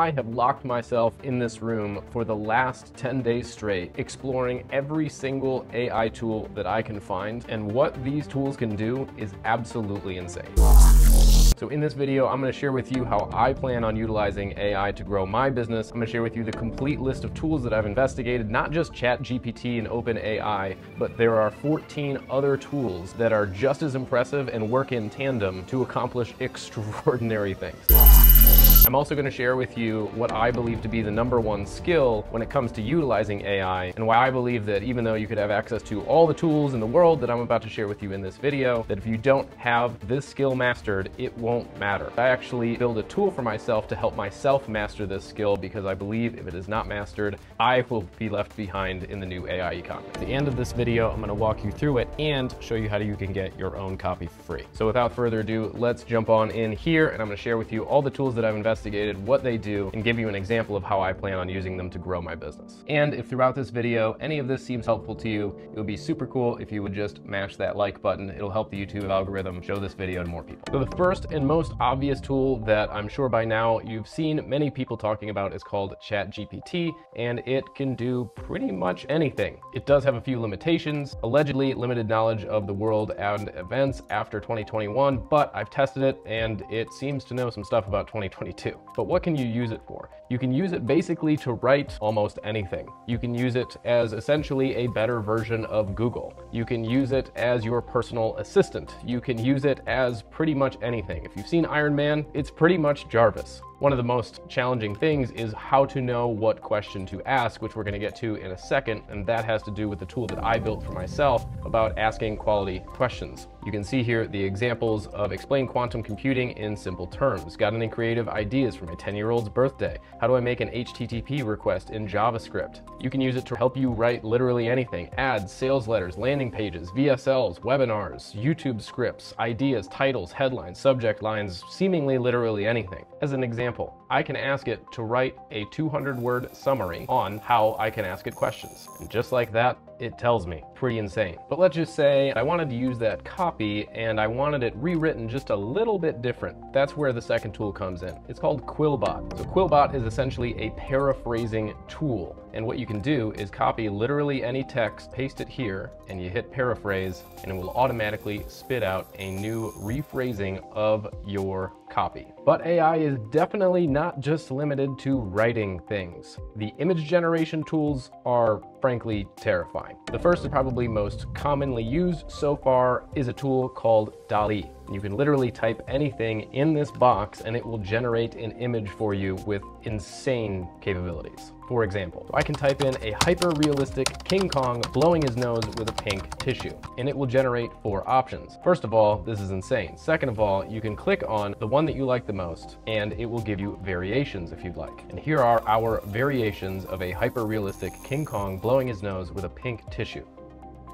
I have locked myself in this room for the last 10 days straight, exploring every single AI tool that I can find, and what these tools can do is absolutely insane. So in this video, I'm gonna share with you how I plan on utilizing AI to grow my business. I'm gonna share with you the complete list of tools that I've investigated, not just ChatGPT and OpenAI, but there are 14 other tools that are just as impressive and work in tandem to accomplish extraordinary things. I'm also going to share with you what I believe to be the number one skill when it comes to utilizing AI and why I believe that even though you could have access to all the tools in the world that I'm about to share with you in this video, that if you don't have this skill mastered, it won't matter. I actually build a tool for myself to help myself master this skill because I believe if it is not mastered, I will be left behind in the new AI economy. At the end of this video, I'm going to walk you through it and show you how you can get your own copy free. So without further ado, let's jump on in here and I'm going to share with you all the tools that I've invested investigated what they do and give you an example of how I plan on using them to grow my business. And if throughout this video, any of this seems helpful to you, it would be super cool if you would just mash that like button. It'll help the YouTube algorithm show this video to more people. So the first and most obvious tool that I'm sure by now you've seen many people talking about is called ChatGPT, and it can do pretty much anything. It does have a few limitations, allegedly limited knowledge of the world and events after 2021, but I've tested it and it seems to know some stuff about 2022 too. But what can you use it for? You can use it basically to write almost anything. You can use it as essentially a better version of Google. You can use it as your personal assistant. You can use it as pretty much anything. If you've seen Iron Man, it's pretty much Jarvis. One of the most challenging things is how to know what question to ask, which we're going to get to in a second, and that has to do with the tool that I built for myself about asking quality questions. You can see here the examples of explain quantum computing in simple terms. Got any creative ideas for my 10-year-old's birthday? How do I make an HTTP request in JavaScript? You can use it to help you write literally anything. Ads, sales letters, landing pages, VSLs, webinars, YouTube scripts, ideas, titles, headlines, subject lines, seemingly literally anything. As an example, I can ask it to write a 200 word summary on how I can ask it questions. And just like that, it tells me. Pretty insane. But let's just say I wanted to use that copy and I wanted it rewritten just a little bit different. That's where the second tool comes in. It's called Quillbot. So Quillbot is essentially a paraphrasing tool. And what you can do is copy literally any text, paste it here, and you hit paraphrase, and it will automatically spit out a new rephrasing of your copy. But AI is definitely not just limited to writing things. The image generation tools are frankly terrifying. The first and probably most commonly used so far is a tool called DALL-E. You can literally type anything in this box and it will generate an image for you with insane capabilities. For example, I can type in a hyper-realistic King Kong blowing his nose with a pink tissue, and it will generate four options. First of all, this is insane. Second of all, you can click on the one that you like the most, and it will give you variations if you'd like. And here are our variations of a hyper-realistic King Kong blowing his nose with a pink tissue.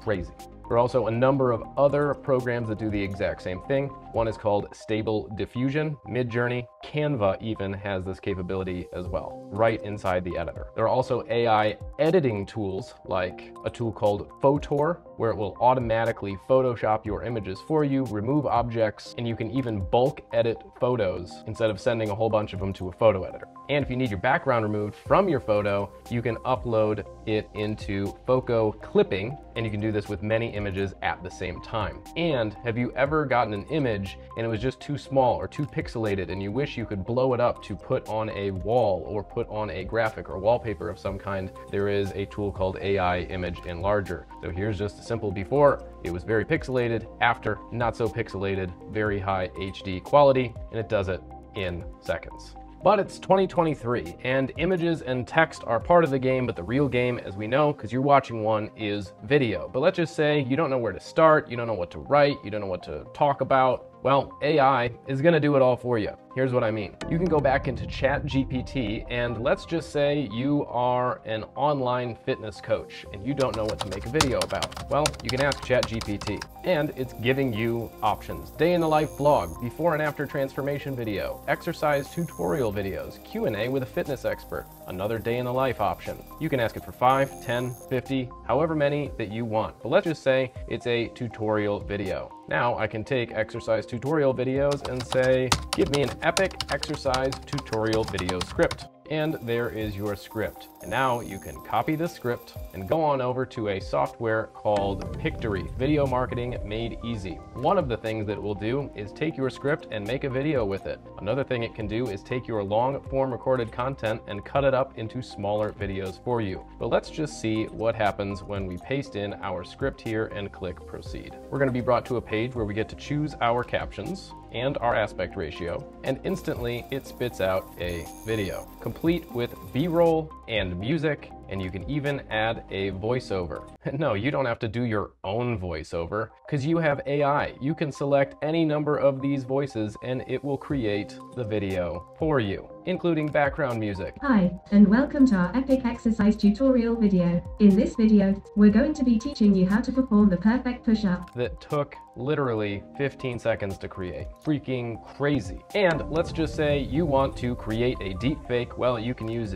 Crazy. There are also a number of other programs that do the exact same thing. One is called Stable Diffusion, Midjourney, Canva even has this capability as well, right inside the editor. There are also AI editing tools like a tool called Fotor, where it will automatically Photoshop your images for you, remove objects, and you can even bulk edit photos instead of sending a whole bunch of them to a photo editor. And if you need your background removed from your photo, you can upload it into FocoClipping, and you can do this with many images at the same time. And have you ever gotten an image and it was just too small or too pixelated and you wish you could blow it up to put on a wall or put on a graphic or wallpaper of some kind? There is a tool called AI Image Enlarger. So here's just a simple before. It was very pixelated, after not so pixelated, very high HD quality, and it does it in seconds. But it's 2023, and images and text are part of the game, but the real game, as we know, because you're watching one, is video. But let's just say you don't know where to start, you don't know what to write, you don't know what to talk about. Well, AI is gonna do it all for you. Here's what I mean. You can go back into ChatGPT and let's just say you are an online fitness coach and you don't know what to make a video about. Well, you can ask ChatGPT and it's giving you options. Day in the life vlog, before and after transformation video, exercise tutorial videos, Q&A with a fitness expert, another day in the life option. You can ask it for 5, 10, 50, however many that you want. But let's just say it's a tutorial video. Now I can take exercise tutorial videos and say, give me an Epic Exercise Tutorial Video Script and there is your script. And now you can copy this script and go on over to a software called Pictory, Video Marketing Made Easy. One of the things that it will do is take your script and make a video with it. Another thing it can do is take your long form recorded content and cut it up into smaller videos for you. But let's just see what happens when we paste in our script here and click proceed. We're gonna be brought to a page where we get to choose our captions and our aspect ratio, and instantly it spits out a video, complete with B-roll and music and you can even add a voiceover. no, you don't have to do your own voiceover because you have AI. You can select any number of these voices and it will create the video for you, including background music. Hi, and welcome to our epic exercise tutorial video. In this video, we're going to be teaching you how to perform the perfect push-up. That took literally 15 seconds to create. Freaking crazy. And let's just say you want to create a deep fake. Well, you can use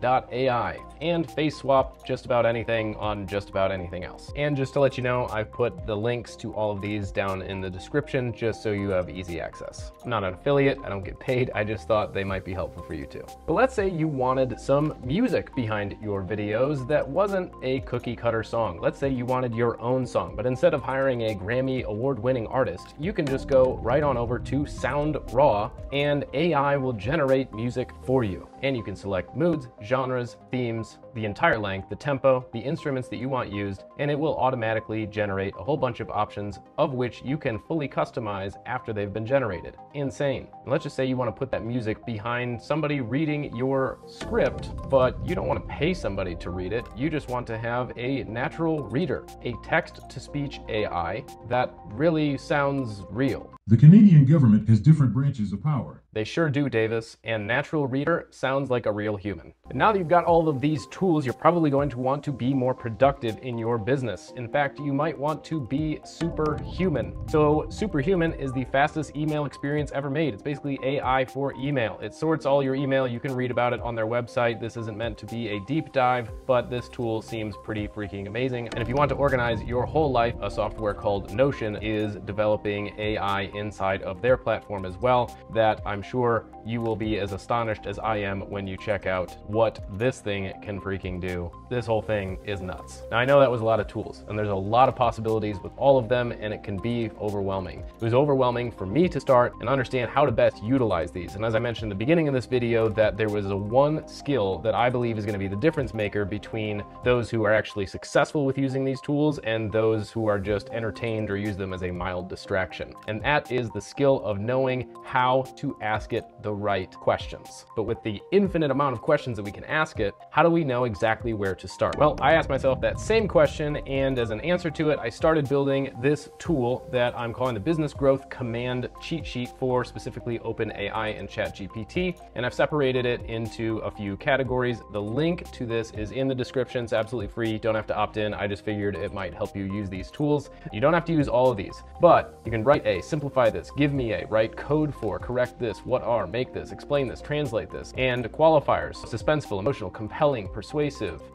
deepswap.ai and face swap just about anything on just about anything else. And just to let you know, I've put the links to all of these down in the description just so you have easy access. I'm not an affiliate, I don't get paid, I just thought they might be helpful for you too. But let's say you wanted some music behind your videos that wasn't a cookie cutter song. Let's say you wanted your own song, but instead of hiring a Grammy award winning artist, you can just go right on over to Sound Raw and AI will generate music for you. And you can select moods, genres, themes, the entire length, the tempo, the instruments that you want used, and it will automatically generate a whole bunch of options of which you can fully customize after they've been generated. Insane. And let's just say you want to put that music behind somebody reading your script, but you don't want to pay somebody to read it. You just want to have a natural reader, a text-to-speech AI that really sounds real. The Canadian government has different branches of power. They sure do, Davis, and Natural Reader sounds like a real human. And now that you've got all of these tools, you're probably going to want to be more productive in your business. In fact, you might want to be superhuman. So Superhuman is the fastest email experience ever made. It's basically AI for email. It sorts all your email. You can read about it on their website. This isn't meant to be a deep dive, but this tool seems pretty freaking amazing. And if you want to organize your whole life, a software called Notion is developing AI inside of their platform as well that I'm sure you will be as astonished as I am when you check out what this thing can freaking do. This whole thing is nuts. Now I know that was a lot of tools and there's a lot of possibilities with all of them and it can be overwhelming. It was overwhelming for me to start and understand how to best utilize these. And as I mentioned in the beginning of this video that there was a one skill that I believe is gonna be the difference maker between those who are actually successful with using these tools and those who are just entertained or use them as a mild distraction. And that is the skill of knowing how to ask it the right questions. But with the infinite amount of questions that we can ask it, how do we know exactly where to start? Well, I asked myself that same question, and as an answer to it, I started building this tool that I'm calling the Business Growth Command Cheat Sheet for specifically OpenAI and ChatGPT, and I've separated it into a few categories. The link to this is in the description. It's absolutely free. You don't have to opt in. I just figured it might help you use these tools. You don't have to use all of these, but you can write a, simplify this, give me a, write code for, correct this, what are, make this, explain this, translate this, and qualifiers, suspenseful, emotional, compelling, persuasive,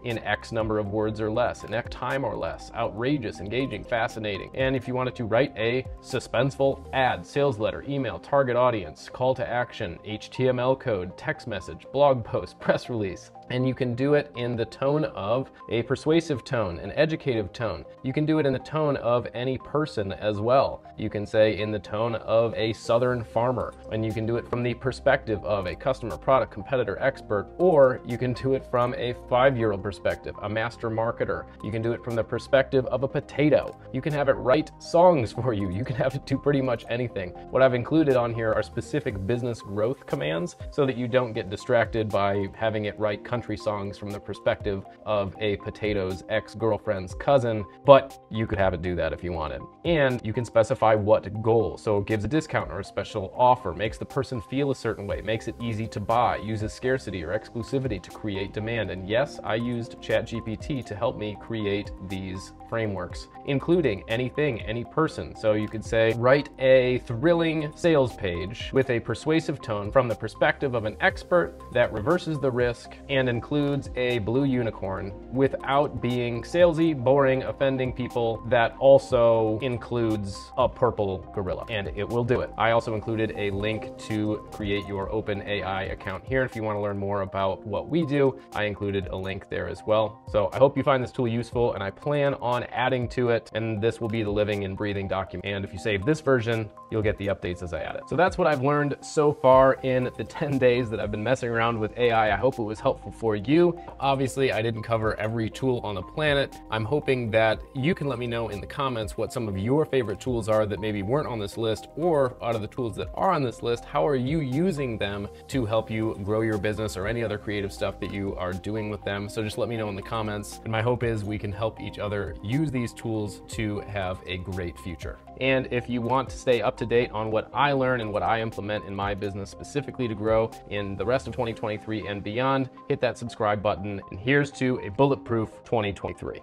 in X number of words or less, in X time or less, outrageous, engaging, fascinating. And if you wanted to write a suspenseful ad, sales letter, email, target audience, call to action, HTML code, text message, blog post, press release, and you can do it in the tone of a persuasive tone, an educative tone. You can do it in the tone of any person as well. You can say in the tone of a southern farmer, and you can do it from the perspective of a customer, product, competitor, expert, or you can do it from a five-year-old perspective, a master marketer. You can do it from the perspective of a potato. You can have it write songs for you. You can have it do pretty much anything. What I've included on here are specific business growth commands so that you don't get distracted by having it write country songs from the perspective of a potato's ex-girlfriend's cousin, but you could have it do that if you wanted. And you can specify what goal. So it gives a discount or a special offer, makes the person feel a certain way, makes it easy to buy, uses scarcity or exclusivity to create demand. And yes, I used ChatGPT to help me create these frameworks, including anything, any person. So you could say, write a thrilling sales page with a persuasive tone from the perspective of an expert that reverses the risk and includes a blue unicorn without being salesy, boring, offending people that also includes a purple gorilla. And it will do it. I also included a link to create your OpenAI account here. If you want to learn more about what we do, I included a link there as well. So I hope you find this tool useful and I plan on adding to it and this will be the living and breathing document. And if you save this version, you'll get the updates as I add it. So that's what I've learned so far in the 10 days that I've been messing around with AI. I hope it was helpful for you. Obviously, I didn't cover every tool on the planet. I'm hoping that you can let me know in the comments what some of your favorite tools are that maybe weren't on this list or out of the tools that are on this list, how are you using them to help you grow your business or any other creative stuff that you are doing with them. So just let me know in the comments. And my hope is we can help each other use these tools to have a great future. And if you want to stay up to date on what I learn and what I implement in my business specifically to grow in the rest of 2023 and beyond, hit that subscribe button. And here's to a bulletproof 2023.